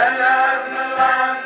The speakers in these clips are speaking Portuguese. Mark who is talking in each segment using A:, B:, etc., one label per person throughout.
A: لا لا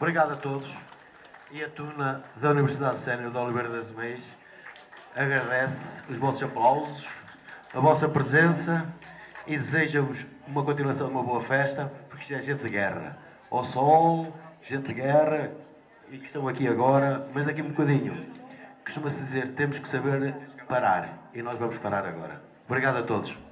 A: Obrigado a todos. E a Tuna da Universidade Sénior de Oliveira das Meias agradece os vossos aplausos, a vossa presença e deseja-vos uma continuação de uma boa festa, porque isto é gente de guerra.
B: ao sol, gente de guerra, e que estão aqui agora, mas aqui um bocadinho. Costuma-se dizer, temos que saber parar, e nós vamos parar agora. Obrigado a todos.